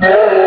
Yeah.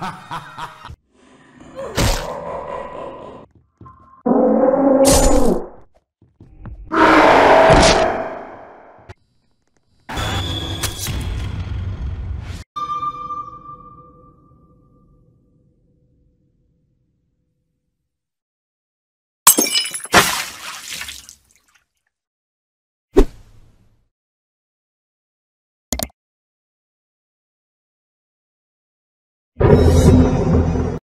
You